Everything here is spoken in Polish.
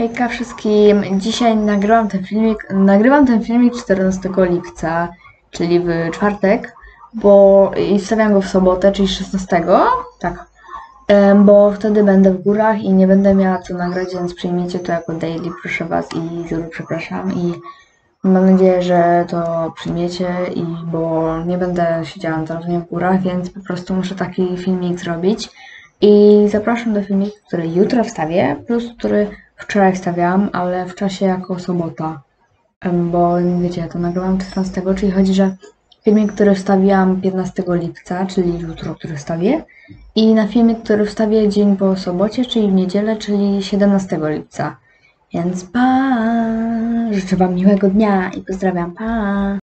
Hejka wszystkim. Dzisiaj nagrywam ten filmik. Nagrywam ten filmik 14 lipca, czyli w czwartek, bo i wstawiam go w sobotę, czyli 16. Tak. Bo wtedy będę w górach i nie będę miała co nagrać, więc przyjmijcie to jako daily, proszę was i Zuru przepraszam i mam nadzieję, że to przyjmiecie i bo nie będę siedziała na w górach, więc po prostu muszę taki filmik zrobić. I zapraszam do filmiku, który jutro wstawię, plus który wczoraj wstawiałam, ale w czasie jako sobota. Bo wiecie, ja to nagrałam 14, czyli chodzi, że filmik, który wstawiłam 15 lipca, czyli jutro, który wstawię, i na filmik, który wstawię dzień po sobocie, czyli w niedzielę, czyli 17 lipca. Więc pa! Życzę Wam miłego dnia i pozdrawiam, pa!